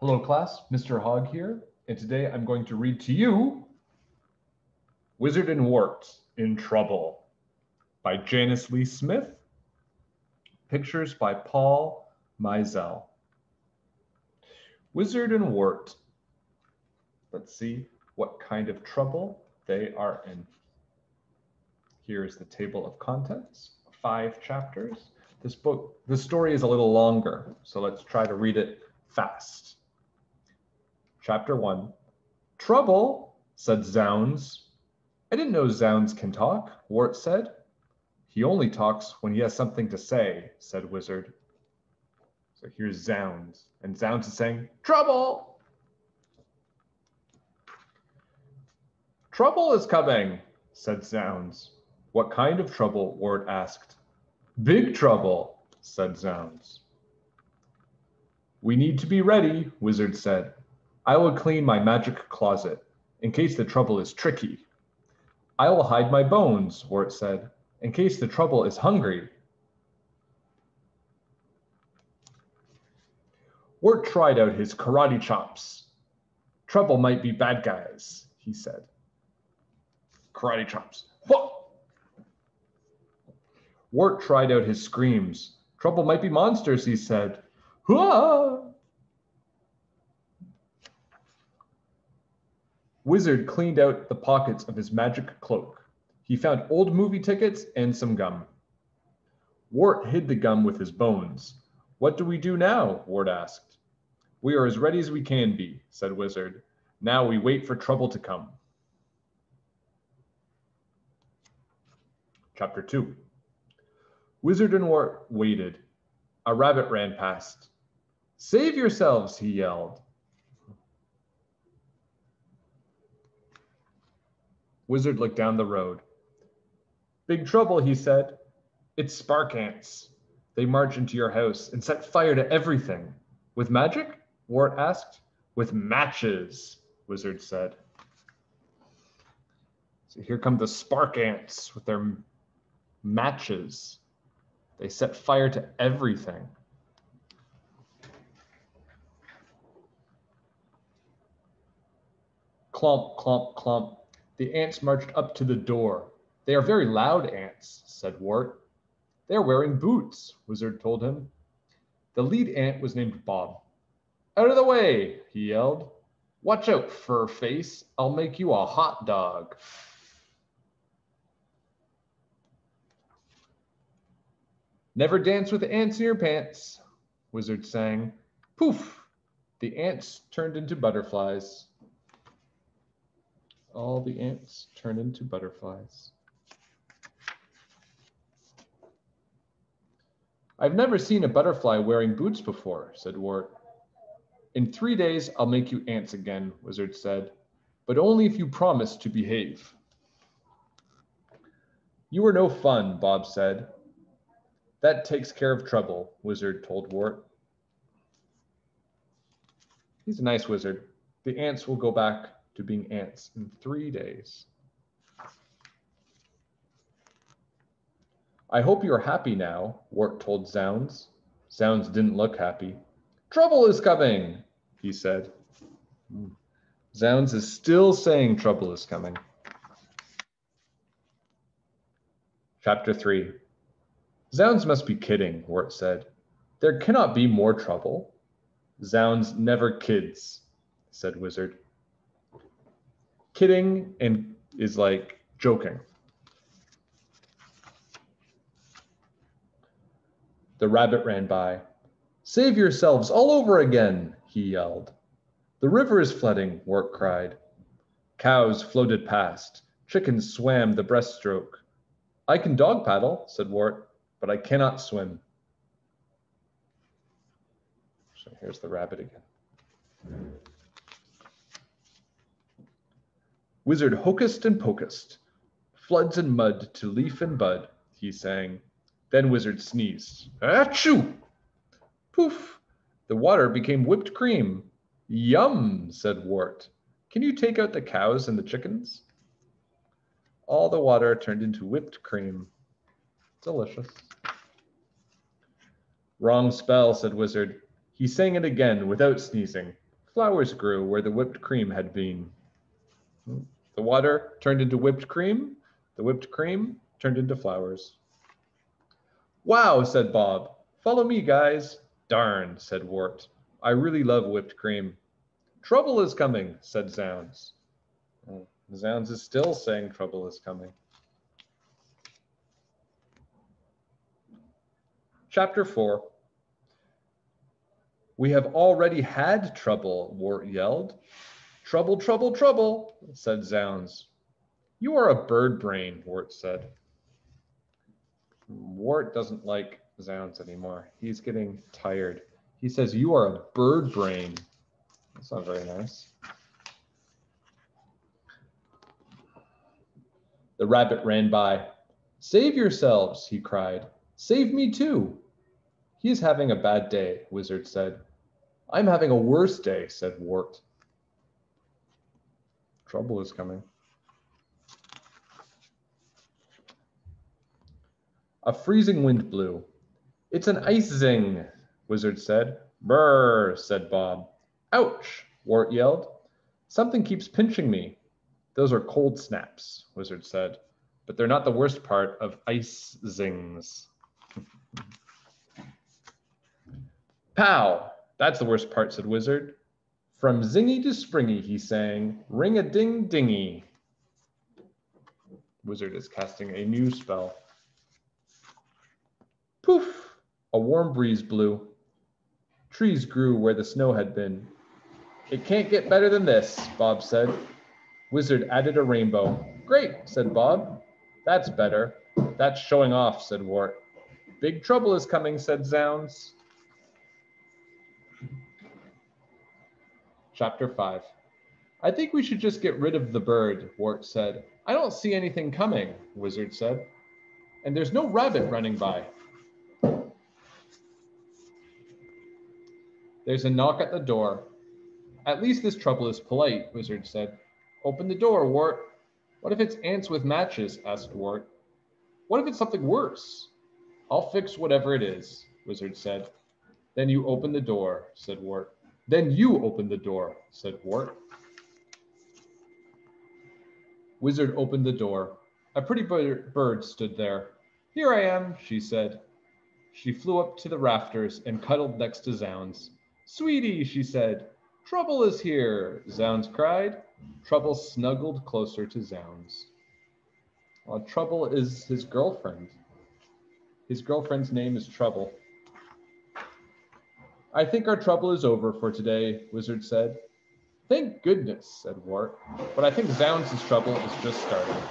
Hello class, Mr. Hogg here, and today I'm going to read to you Wizard and Wart in Trouble by Janice Lee Smith. Pictures by Paul Meisel. Wizard and Wart. Let's see what kind of trouble they are in. Here's the table of contents, five chapters. This book, the story is a little longer, so let's try to read it fast. Chapter one, Trouble, said Zounds. I didn't know Zounds can talk, Wart said. He only talks when he has something to say, said Wizard. So here's Zounds, and Zounds is saying, Trouble! Trouble is coming, said Zounds. What kind of trouble? Wart asked. Big trouble, said Zounds. We need to be ready, Wizard said. I will clean my magic closet, in case the trouble is tricky. I will hide my bones, Wart said, in case the trouble is hungry. Wart tried out his karate chops. Trouble might be bad guys, he said. Karate chops. Whoa! Wart tried out his screams. Trouble might be monsters, he said. Wizard cleaned out the pockets of his magic cloak. He found old movie tickets and some gum. Wart hid the gum with his bones. What do we do now? Wart asked. We are as ready as we can be, said Wizard. Now we wait for trouble to come. Chapter 2 Wizard and Wart waited. A rabbit ran past. Save yourselves, he yelled. Wizard looked down the road. Big trouble, he said. It's spark ants. They march into your house and set fire to everything. With magic? Wart asked. With matches, Wizard said. So here come the spark ants with their matches. They set fire to everything. Clomp, clomp, clomp. The ants marched up to the door. They are very loud ants, said Wart. They are wearing boots, Wizard told him. The lead ant was named Bob. Out of the way, he yelled. Watch out, fur face. I'll make you a hot dog. Never dance with ants in your pants, Wizard sang. Poof! The ants turned into butterflies. All the ants turn into butterflies. I've never seen a butterfly wearing boots before, said Wart. In three days, I'll make you ants again, Wizard said, but only if you promise to behave. You are no fun, Bob said. That takes care of trouble, Wizard told Wart. He's a nice wizard. The ants will go back to being ants in three days. I hope you're happy now, Wart told Zounds. Zounds didn't look happy. Trouble is coming, he said. Zounds is still saying trouble is coming. Chapter 3 Zounds must be kidding, Wart said. There cannot be more trouble. Zounds never kids, said Wizard. Kidding and is like joking. The rabbit ran by. Save yourselves all over again, he yelled. The river is flooding, Wart cried. Cows floated past. Chickens swam the breaststroke. I can dog paddle, said Wart but I cannot swim. So here's the rabbit again. Wizard hocused and pocused, floods and mud to leaf and bud, he sang. Then Wizard sneezed. Achoo! Poof! The water became whipped cream. Yum, said Wart. Can you take out the cows and the chickens? All the water turned into whipped cream. Delicious. Wrong spell, said Wizard. He sang it again without sneezing. Flowers grew where the whipped cream had been. The water turned into whipped cream. The whipped cream turned into flowers. Wow, said Bob. Follow me, guys. Darn, said Wart. I really love whipped cream. Trouble is coming, said Zounds. Zounds is still saying trouble is coming. Chapter 4 We have already had trouble, Wart yelled. Trouble, trouble, trouble, said Zounds. You are a bird brain, Wart said. Wart doesn't like Zounds anymore. He's getting tired. He says, You are a bird brain. That's not very nice. The rabbit ran by. Save yourselves, he cried. Save me too. He is having a bad day, Wizard said. I'm having a worse day, said Wart. Trouble is coming. A freezing wind blew. It's an ice zing, Wizard said. Brr, said Bob. Ouch, Wart yelled. Something keeps pinching me. Those are cold snaps, Wizard said. But they're not the worst part of ice zings. Pow! That's the worst part, said Wizard. From zingy to springy, he sang, ring a ding dingy. Wizard is casting a new spell. Poof! A warm breeze blew. Trees grew where the snow had been. It can't get better than this, Bob said. Wizard added a rainbow. Great, said Bob. That's better. That's showing off, said Wart. Big trouble is coming, said Zounds. Chapter 5 I think we should just get rid of the bird, Wart said. I don't see anything coming, Wizard said. And there's no rabbit running by. There's a knock at the door. At least this trouble is polite, Wizard said. Open the door, Wart. What if it's ants with matches? asked Wart. What if it's something worse? I'll fix whatever it is, Wizard said. Then you open the door, said Wart. Then you open the door, said Wart. Wizard opened the door. A pretty bird stood there. Here I am, she said. She flew up to the rafters and cuddled next to Zounds. Sweetie, she said. Trouble is here, Zounds cried. Trouble snuggled closer to Zounds. Well, Trouble is his girlfriend. His girlfriend's name is Trouble. I think our trouble is over for today, Wizard said. Thank goodness, said Wart. But I think Zounds' trouble is just starting.